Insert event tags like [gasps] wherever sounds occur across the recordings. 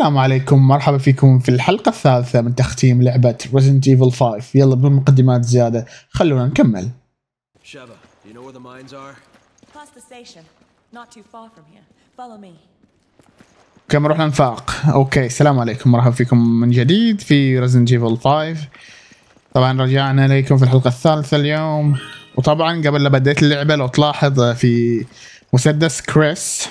السلام عليكم مرحبا فيكم في الحلقة الثالثة من تختيم لعبة Resident Evil 5 يلا بدون مقدمات زيادة خلونا نكمل Sheva, do you know where the mines are? Past the station. Not too far from here. Follow me. كم نروح الانفاق أوكي السلام عليكم مرحبا فيكم من جديد في Resident Evil 5 طبعا رجعنا إليكم في الحلقة الثالثة اليوم وطبعا قبل لا بديت اللعبة لو تلاحظ في مسدس كريس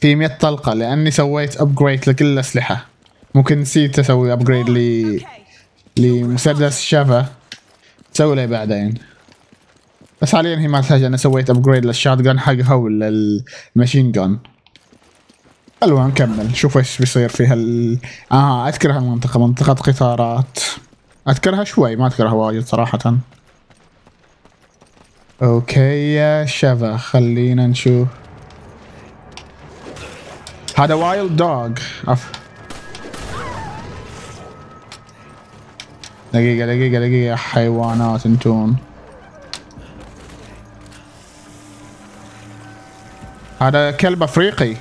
في 100 طلقة لأني سويت upgrade لكل الأسلحة. ممكن نسيت أسوي upgrade ل لمسدس شيفا. تسوي له بعدين. بس حاليا هي ما تحتاج أنا سويت upgrade لل shotgun حقها ولا ال machine gun حلوة نكمل شوف إيش بيصير فيها ال... آه اذكر هالمنطقة منطقة قطارات. أذكرها شوي ما أذكرها واجد صراحة. okay يا شيفا خلينا نشوف. هذا wild dog. أف... دقيقة دقيقة دقيقة. حيوانات انتون. هذا كلب افريقي.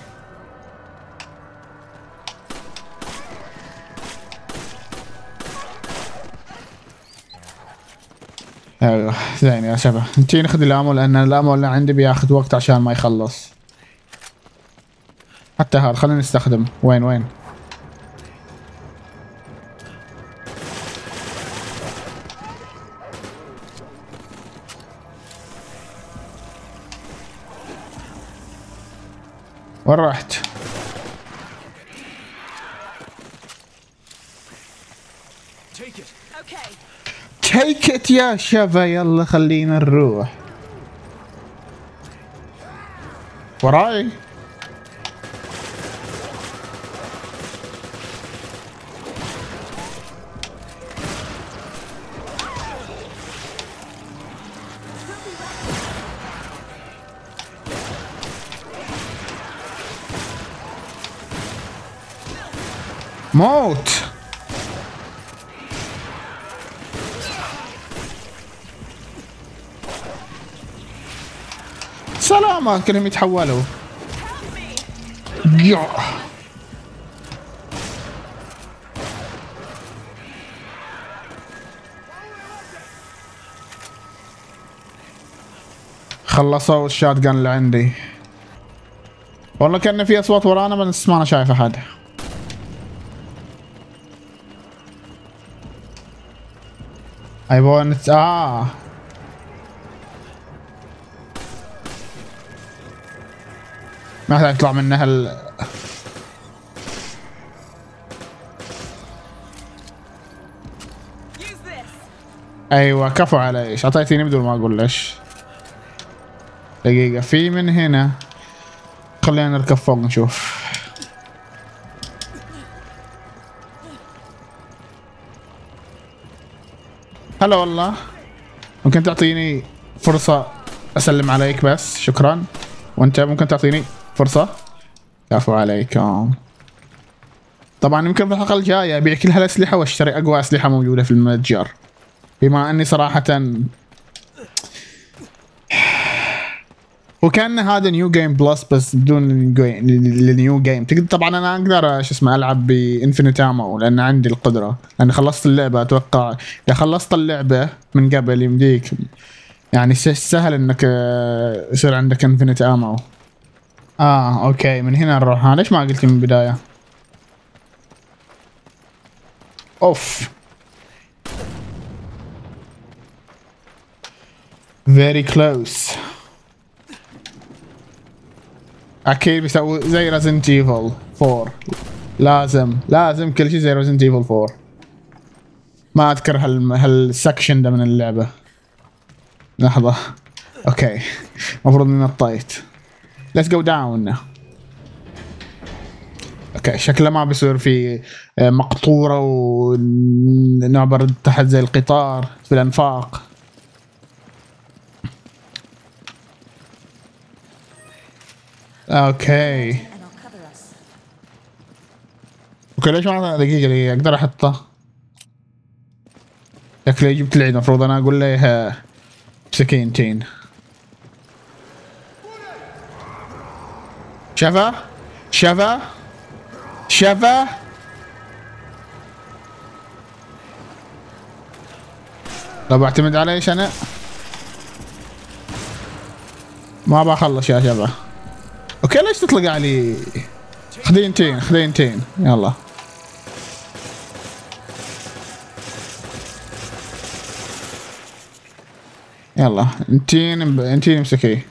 أيوه زين يا شباب. انتي ناخذ الامو لأن الامو اللي عندي بياخذ وقت عشان ما يخلص. حتى هذا خلينا نستخدم. وين وين؟ وين رحت؟ تيك ات يا شبا يلا خلينا نروح. وراي؟ موت سلامة كلهم يتحولوا خلصوا الشات اللي عندي. والله كان في أصوات ورانا بس ما أنا شايف احد I want آه ما يحتاج يطلع منها ال Use this. أيوه كفو على إيش أعطيتيني بدون ما أقول ليش. دقيقة في من هنا. خلينا نركب فوق نشوف. هلا والله. ممكن تعطيني فرصة أسلم عليك بس. شكرا. وأنت ممكن تعطيني فرصة. كفو عليكم. طبعا يمكن في الحلقة الجاية أبيع كل هالأسلحة وأشتري أقوى أسلحة موجودة في المتجر. بما أني صراحة وكأن هذا new game plus بس بدون ال new game تقدر طبعا أنا أقدر شو اسمه ألعب ب infinite ammo لأن عندي القدرة. لأن خلصت اللعبة أتوقع إذا خلصت اللعبة من قبل يمديك يعني سهل إنك آه، يصير عندك infinite ammo آه okay. من هنا نروح. ها ليش ما قلت من البداية؟ أوف. Very close. أكيد بيسوي زي Resident Evil 4 لازم لازم كل شيء زي Resident Evil 4 ما اذكر هال هال section ده من اللعبه لحظه okay المفروض اني نطيت let's go down okay شكله ما بيصير في مقطوره ونعبر تحت زي القطار في الانفاق okay okay ليش ما دقيقة دقيقة أقدر أحطه. شكلي جبت العيد المفروض أنا أقول له سكينتين شفا شفا شفا لو بعتمد على إيش أنا ما بخلص يا شباب أوكي ليش تطلق علي؟ خدينتين خدينتين يلا. يلا انتين انتين امسكي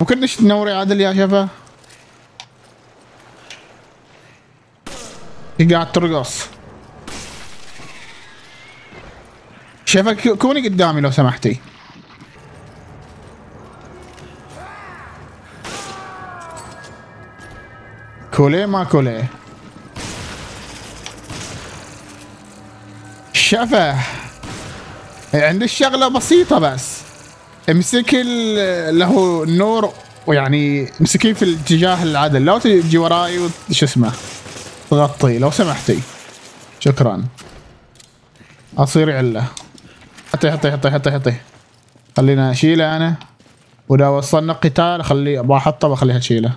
ممكن تنوري عادل يا شفا؟ هي قاعد ترقص. شفا كوني قدامي لو سمحتي. كولي ما كولي. شفا عندي الشغلة بسيطة بس. امسكي ال- له النور ويعني امسكيه في الاتجاه العدل لو تجي وراي وش اسمه تغطي. لو سمحتي. شكرا. أصير علة. حطي حطي حطي حطي حطي خلينا أشيله أنا. وإذا وصلنا قتال اخليه أبغى أحطه بخليها تشيله.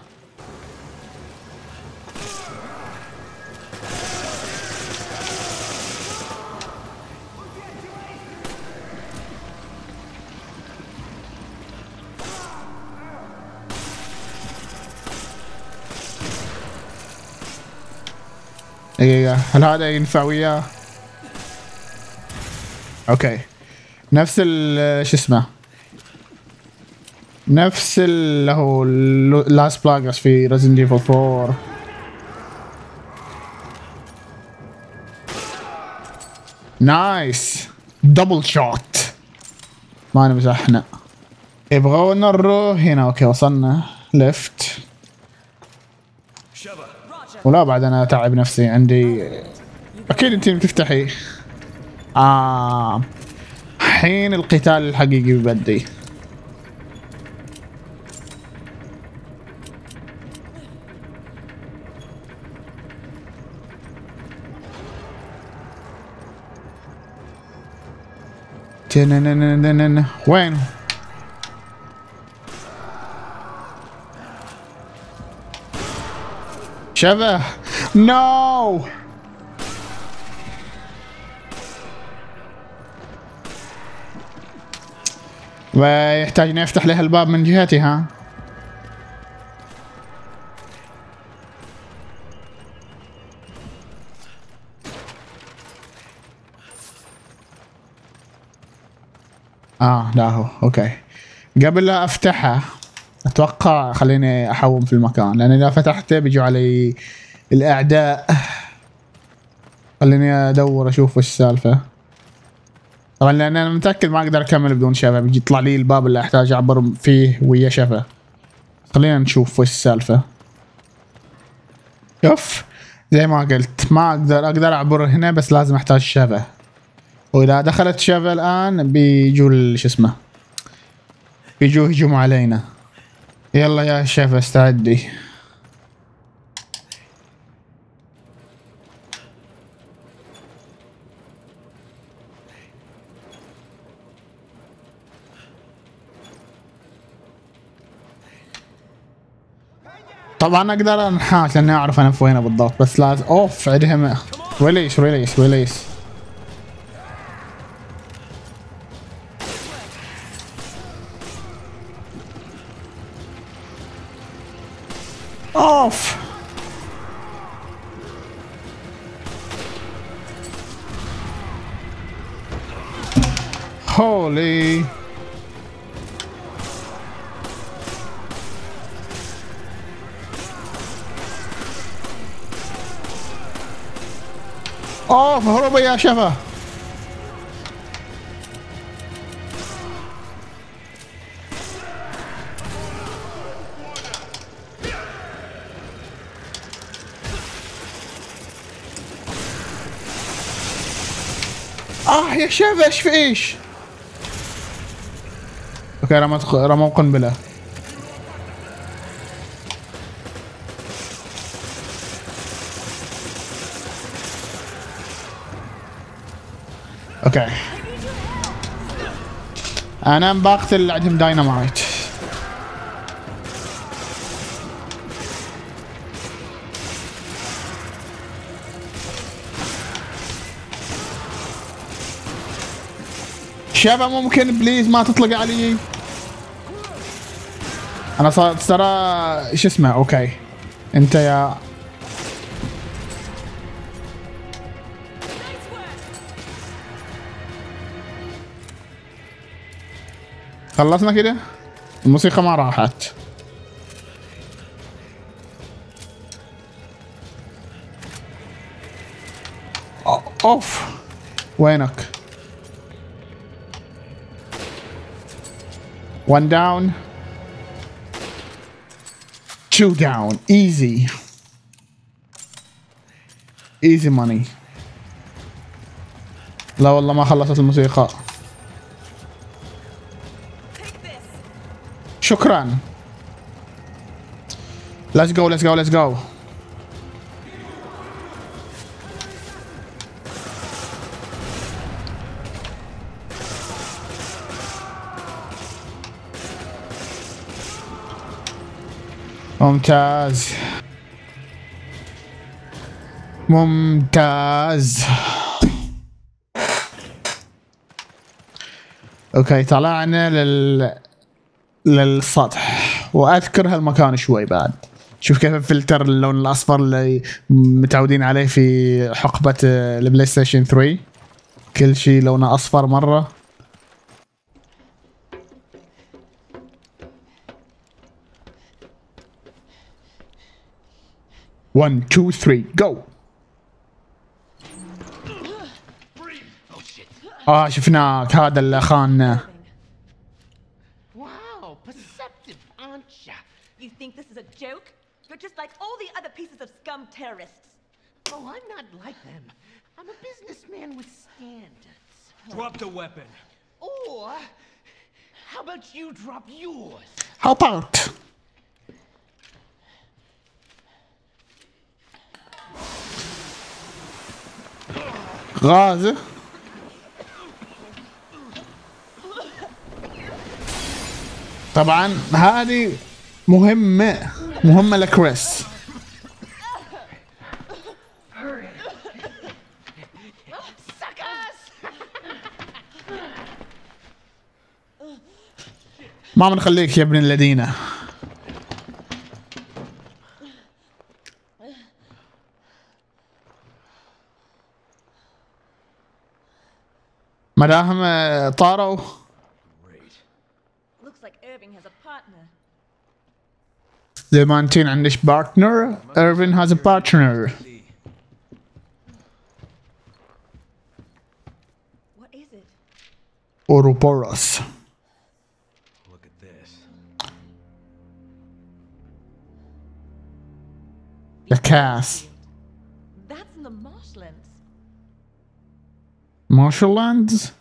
دقيقة هل هذا ينفع وياه؟ okay. نفس ال شو اسمه؟ نفس اللي هو Las Plagas في Resident Evil 4 nice double shot ما نمزحنا يبغونا نروح هنا okay وصلنا. ليفت ولا بعد أنا أتعب نفسي عندي أكيد أنت بتفتحي. آه حين القتال الحقيقي ببدي. وين؟ شبه. نو ويحتاج إني أفتح له الباب من جهتي ها؟ آه لا هو أوكي. قبل لا أفتحها أتوقع خليني أحوم في المكان لأن إذا فتحته بيجوا علي الأعداء. خليني أدور أشوف وش السالفة. طبعا لأن أنا متأكد ما أقدر أكمل بدون شفا بيجي يطلع لي الباب اللي أحتاج أعبر فيه ويا شفا. خلينا نشوف وش السالفة. شوف زي ما قلت ما أقدر أقدر أعبر هنا بس لازم أحتاج شفا. وإذا دخلت شفا الآن بيجوا شو اسمه بيجوا يهجموا علينا. يلا يا شفا استعدي. طبعا أقدر أنحاش لأني أعرف أنا في وين بالضبط بس لازم أوف عندهم ريليس ريليس ريليس اوف هولي اوف هربوا يا يا شفا إيش في إيش؟ أوكي رمت رموا قنبله okay. أنا بقتل عندهم داينامايت شباب ممكن please ما تطلق علي. أنا صار ترى شو اسمه؟ okay. أنت يا خلصنا كده؟ الموسيقى ما راحت. أوف. وينك؟ one down two down easy easy money لا والله ما خلصت الموسيقى Take this. شكرا let's go let's go let's go ممتاز. ممتاز. okay طلعنا لل للسطح. وأذكر هالمكان شوي بعد. شوف كيف الفلتر اللون الأصفر اللي متعودين عليه في حقبة ال PlayStation 3 كل شيء لونه أصفر مرة. One, two, three, go. اه شفناك هذا اللي خاننا Wow, perceptive, aren't ya? You think this is a joke? You're just like all the other pieces of scum terrorists. Oh, I'm not like them. I'm a businessman with standards. Drop the weapon. Or, how about you drop yours? How about? غازة طبعا هذه مهمة مهمة لكريس! ما بنخليك يا ابن الذين a partner. زي ما انتين عندك بارتنر ايرفين هاز بارتنر See. What is it? اوروبوروس Look at this. الكاس That's Marshall lands?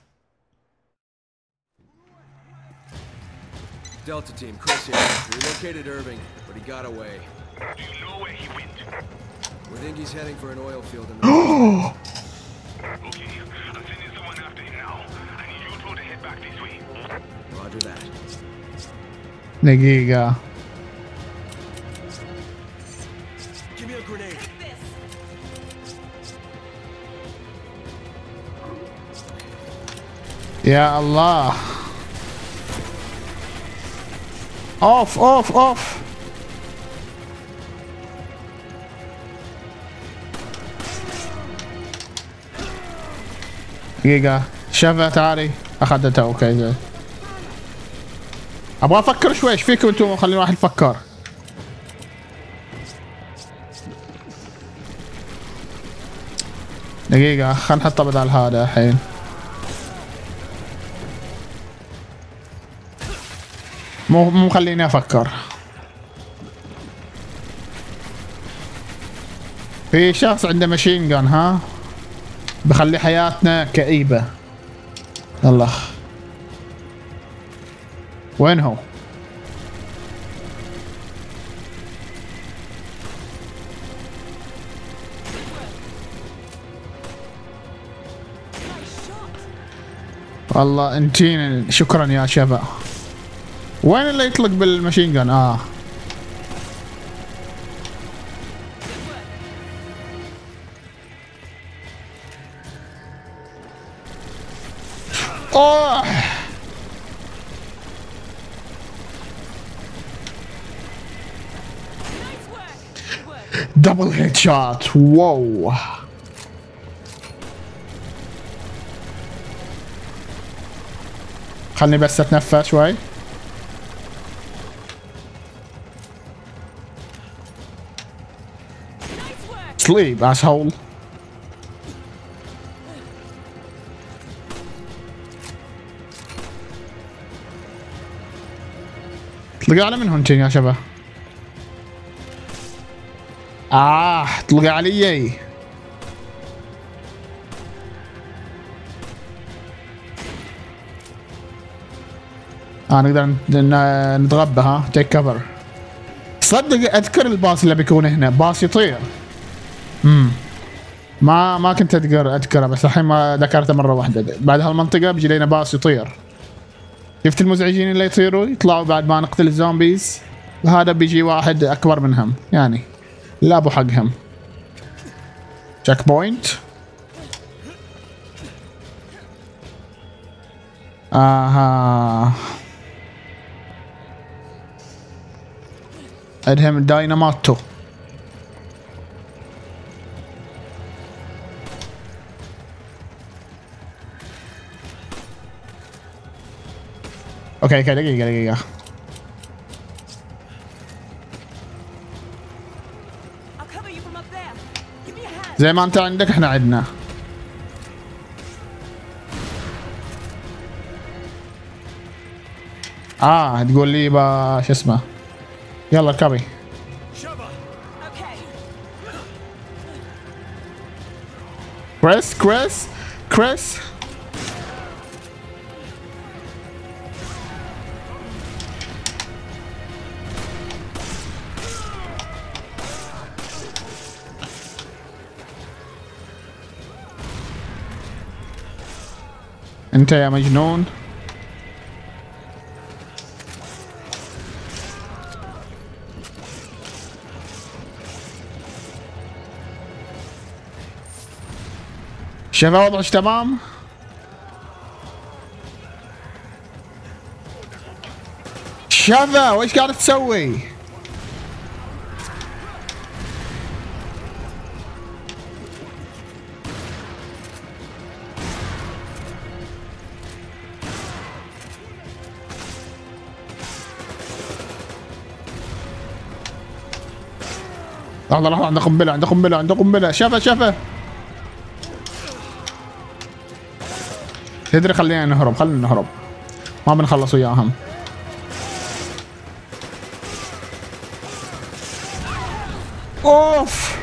Delta team, Chris here. We located Irving, but he got away. Do you know where he went? We think he's heading for an oil field in the [gasps] Okay, I'm sending someone after him now. I need you two to head back this way. Roger that. There you go. يا الله. أوف أوف أوف. دقيقة. شفا تعالي اخذتها أوكي زين. أبغى أفكر شوي. إيش فيكم أنتم؟ خليني واحد يفكر دقيقة خلينا نحطها بدل هذا الحين. مو مو مخليني أفكر. في شخص عنده ماشين جان ها؟ بخلي حياتنا كئيبة. يلا. وين هو. والله انتين شكرا يا شباب. وين اللي يطلق بال machine gun آه. أوه. double headshot wow خلني بس أتنفس شوي. Sleep asshole. على من هون يا شباب؟ آه طلقوا علي آه نقدر نتغبى ها؟ take cover صدق أذكر الباص اللي بيكون هنا؟ باص يطير. ما ما كنت اذكر اذكره بس الحين ما ذكرته مرة واحدة. بعد هالمنطقة بيجي لنا باص يطير. شفت المزعجين اللي يطيروا؟ يطلعوا بعد ما نقتل ال zombies. وهذا بيجي واحد أكبر منهم يعني لا أبو حقهم checkpoint آها. ادهم دايناماتو Give me a hand. زي ما انت عندك إحنا عندنا. آه تقول لي شو اسمه؟ يلا اركبي. كريس كريس كريس انت يا مجنون شباب وضعك تمام شذا وش قاعد تسوي لحظة لحظة عنده قنبلة عنده قنبلة عنده قنبلة. شافه شافه تدري خلينا نهرب خلينا نهرب. ما بنخلص وياهم. أوف.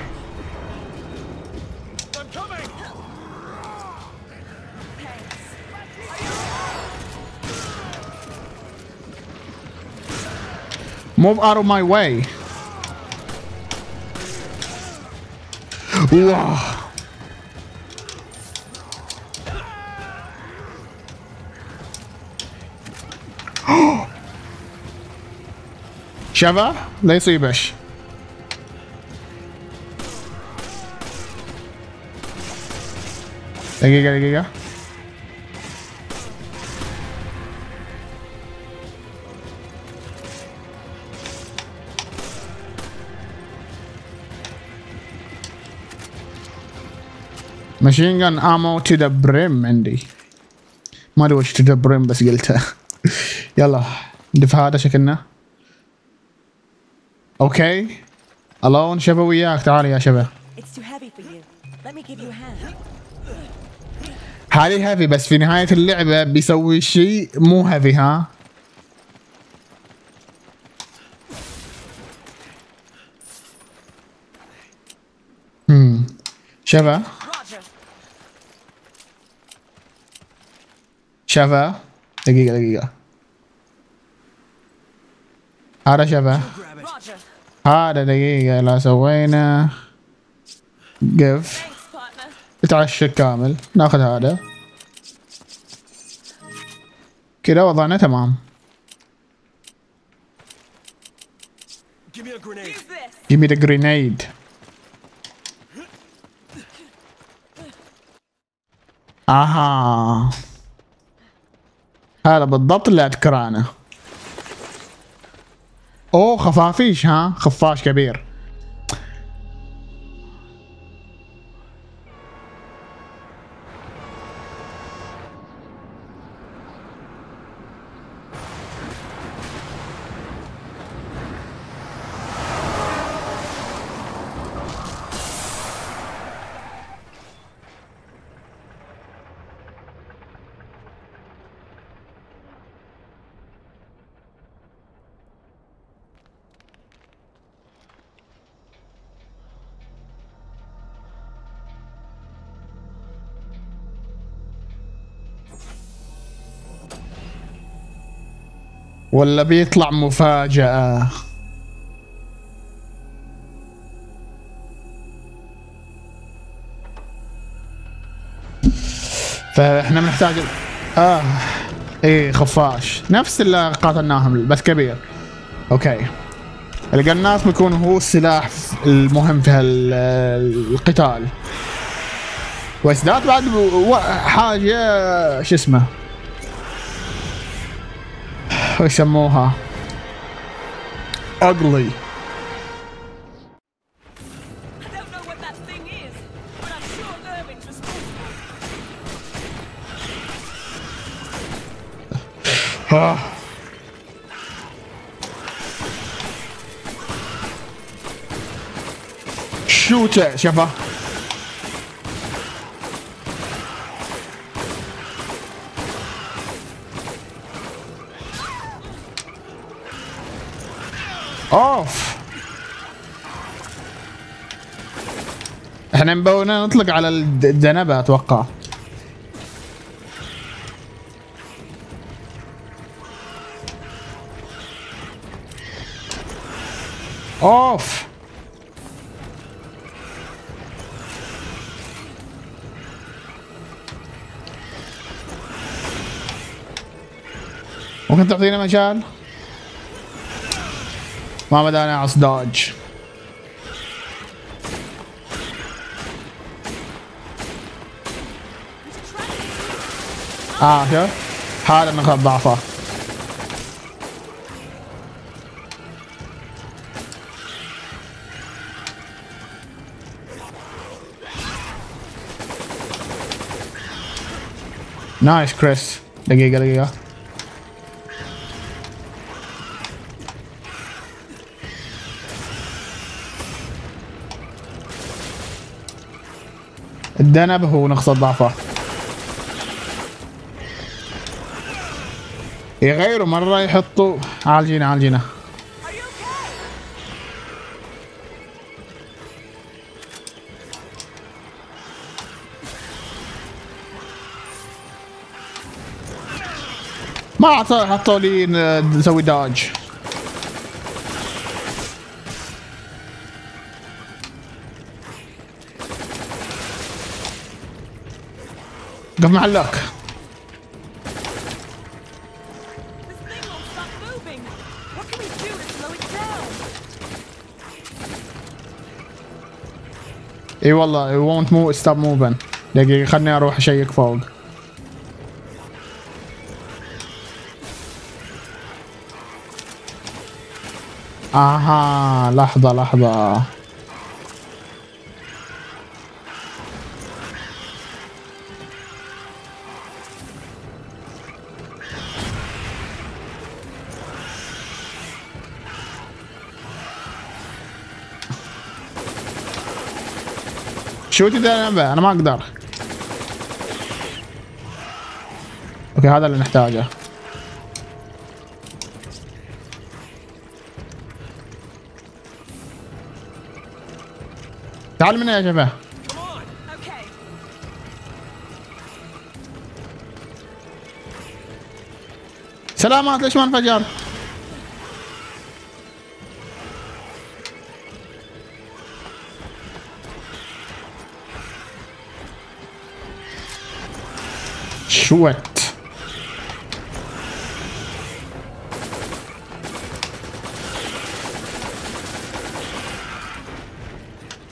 Move out of my way. Wow. شفا لا يصيبش دقيقة دقيقة machine gun ammo to the brim عندي ما ادري وش to the brim بس قلتها يلا ندف هذا شكلنا okay الون شيفا وياك تعال يا شيفا. هذه heavy بس في نهاية اللعبة بيسوي شيء مو heavy ها هم شفا دقيقة دقيقة. هذا Roger. هذا دقيقة لا سوينا. قف. Thanks, partner. تعشى كامل. ناخذ هذا. كذا وضعنا تمام. Give me the grenade. أها هذا بالضبط اللي أذكره أنا. أوه خفافيش ها؟ خفاش كبير. ولا بيطلع مفاجأة؟ فإحنا بنحتاج آه. إيه خفاش. نفس اللي قاتلناهم بس كبير. أوكي. القناص بيكون هو السلاح المهم في القتال. وازداد بعد حاجة شو اسمه؟ Osamoha. Ugly. Ah. Shoot eh, it, Shepard. اوف إحنا نبونا نطلق على الد- الدنبة أتوقع. اوف. ممكن تعطينا مجال؟ ما بدانا اعص دوج آه شوف هذا نقاط ضعفه نايس كريس دقيقة دقيقة الدنب هو نقصة ضعفه يغيروا مرة يحطوا. عالجينا عالجينا? ما حطوا لي نسوي داج. It down? إي والله it won't move stop moving. دقيقة خلني أروح أشيك فوق. آها لحظة لحظة. شو تدري أنا ما أقدر. أوكي هذا اللي نحتاجه. تعال من يا شباب. سلامات ليش ما انفجر؟ chouette.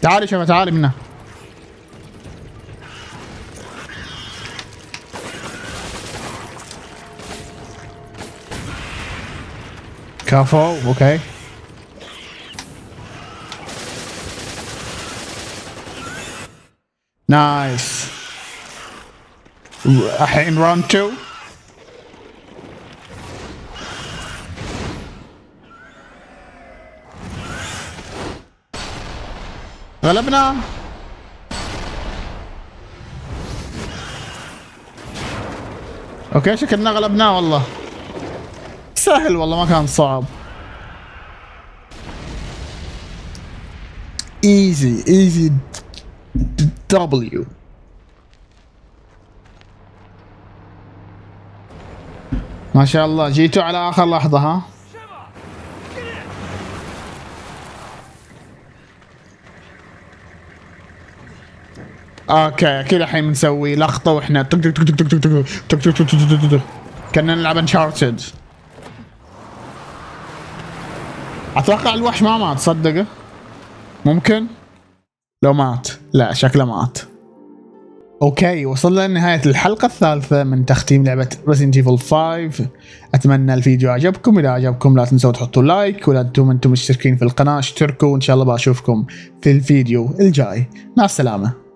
تعالي شباب تعالي منها Careful, okay. Nice. الحين round 2 غلبنا. okay شكلنا غلبناه والله. سهل والله ما كان صعب. ايزي ايزي دبليو ما شاء الله جيتوا على اخر لحظه ها okay أكيد الحين بنسوي لقطه وإحنا تك تك تك تك تك تك تك تك تك تك تك كنا نلعب Uncharted أتوقع الوحش ما مات تصدق ممكن لو مات لا شكله مات okay وصلنا لنهاية الحلقة الثالثة من تختيم لعبة Resident Evil 5 أتمنى الفيديو عجبكم. إذا عجبكم لا تنسوا تحطوا like ولا أنتم أنتم مشتركين في القناة. اشتركوا وإن شاء الله بشوفكم في الفيديو الجاي. مع السلامة.